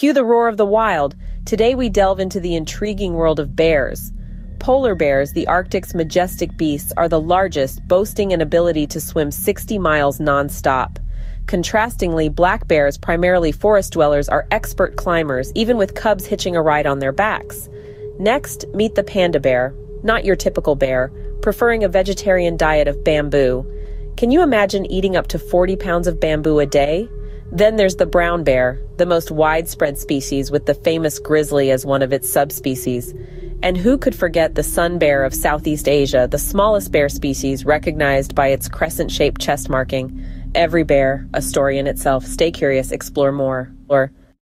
Cue the roar of the wild. Today we delve into the intriguing world of bears. Polar bears, the Arctic's majestic beasts, are the largest, boasting an ability to swim 60 miles nonstop. Contrastingly, black bears, primarily forest dwellers, are expert climbers, even with cubs hitching a ride on their backs. Next, meet the panda bear, not your typical bear, preferring a vegetarian diet of bamboo. Can you imagine eating up to 40 pounds of bamboo a day? Then there's the brown bear, the most widespread species with the famous grizzly as one of its subspecies. And who could forget the sun bear of Southeast Asia, the smallest bear species recognized by its crescent shaped chest marking? Every bear, a story in itself. Stay curious, explore more. Or